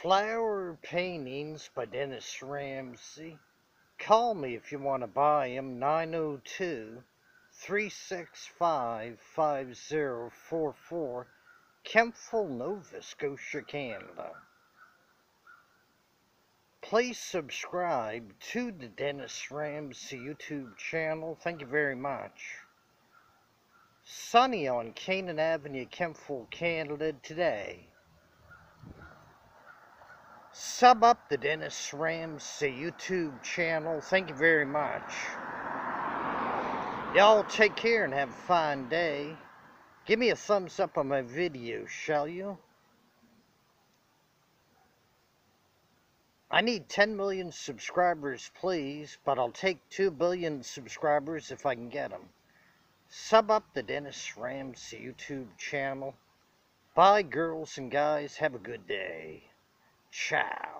Flower Paintings by Dennis Ramsay. Call me if you want to buy 'em. 902 365 5044, Kemptville, Nova Scotia, Canada. Please subscribe to the Dennis Ramsay YouTube channel. Thank you very much. Sunny on Canaan Avenue, Kemptville, Canada today. Sub up the Dennis Ramsay YouTube channel. Thank you very much. Y'all take care and have a fine day. Give me a thumbs up on my video, shall you? I need 10 million subscribers, please, but I'll take 2 billion subscribers if I can get them. Sub up the Dennis Ramsay YouTube channel. Bye, girls and guys. Have a good day. Ciao.